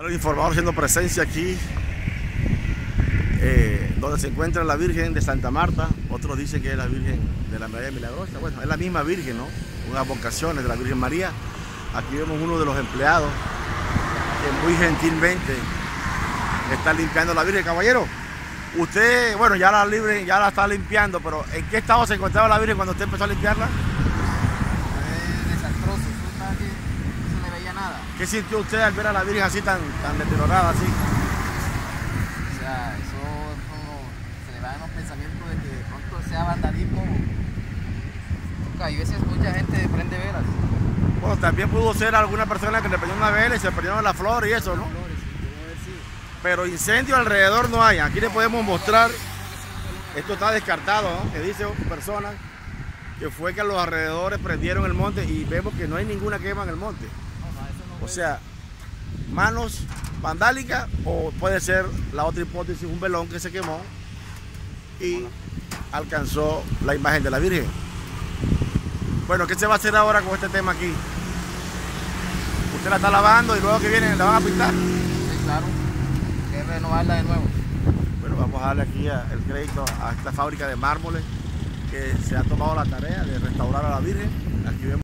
Los informadores haciendo presencia aquí, eh, donde se encuentra la Virgen de Santa Marta. Otros dicen que es la Virgen de la María Milagrosa. Bueno, es la misma Virgen, ¿no? Unas vocaciones de la Virgen María. Aquí vemos uno de los empleados que muy gentilmente está limpiando la Virgen. Caballero, usted, bueno, ya la, libre, ya la está limpiando, pero ¿en qué estado se encontraba la Virgen cuando usted empezó a limpiarla? Es desastroso, eso está que no se le veía nada. ¿Qué sintió usted al ver a la Virgen así tan, tan deteriorada así? O sea, eso, eso se le van los pensamientos de que de pronto sea vandalismo. Hay veces mucha gente prende velas. Bueno, también pudo ser alguna persona que le perdió una vela y se perdió la flor y eso, ¿no? Flores. Pero incendio alrededor no hay. Aquí le podemos mostrar, esto está descartado, ¿no? Que dice personas que fue que a los alrededores prendieron el monte y vemos que no hay ninguna quema en el monte. No, no, eso no O sea, manos vandálicas o puede ser la otra hipótesis, un velón que se quemó y alcanzó la imagen de la Virgen. Bueno, ¿qué se va a hacer ahora con este tema aquí? Usted la está lavando y luego que viene la van a pintar. Sí, claro. Hay que renovarla de nuevo. Bueno, vamos a darle aquí a- el crédito a esta fábrica de mármoles que se ha tomado la tarea de restaurar a la Virgen. Aquí vemos